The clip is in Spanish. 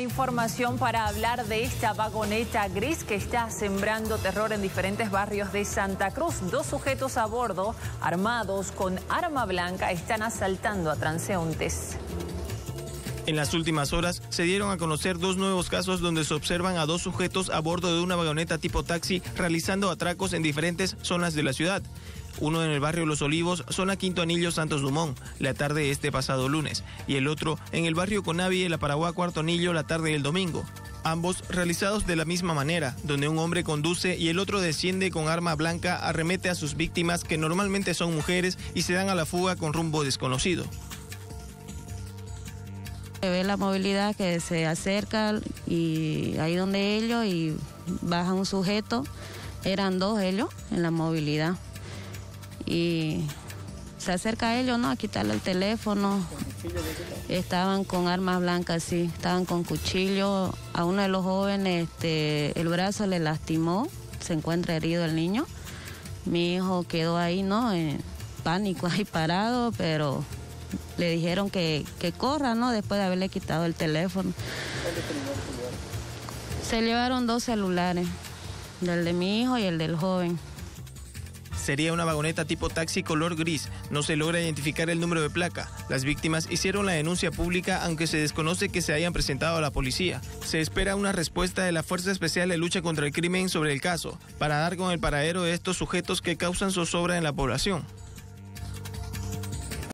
Información para hablar de esta vagoneta gris que está sembrando terror en diferentes barrios de Santa Cruz. Dos sujetos a bordo, armados con arma blanca, están asaltando a transeúntes. En las últimas horas se dieron a conocer dos nuevos casos donde se observan a dos sujetos a bordo de una vagoneta tipo taxi realizando atracos en diferentes zonas de la ciudad uno en el barrio Los Olivos, zona Quinto Anillo Santos Dumont, la tarde de este pasado lunes, y el otro en el barrio Conavi, la Paraguay Cuarto Anillo, la tarde del domingo. Ambos realizados de la misma manera, donde un hombre conduce y el otro desciende con arma blanca, arremete a sus víctimas, que normalmente son mujeres, y se dan a la fuga con rumbo desconocido. Ve la movilidad que se acerca y ahí donde ellos y baja un sujeto, eran dos ellos en la movilidad y se acerca a ellos, ¿no? A quitarle el teléfono. Estaban con armas blancas, sí, estaban con cuchillo. A uno de los jóvenes este, el brazo le lastimó, se encuentra herido el niño. Mi hijo quedó ahí, ¿no? En pánico, ahí parado, pero le dijeron que, que corra, ¿no? Después de haberle quitado el teléfono. Se llevaron dos celulares, del de mi hijo y el del joven. Sería una vagoneta tipo taxi color gris. No se logra identificar el número de placa. Las víctimas hicieron la denuncia pública aunque se desconoce que se hayan presentado a la policía. Se espera una respuesta de la Fuerza Especial de Lucha contra el Crimen sobre el caso, para dar con el paradero de estos sujetos que causan zozobra en la población.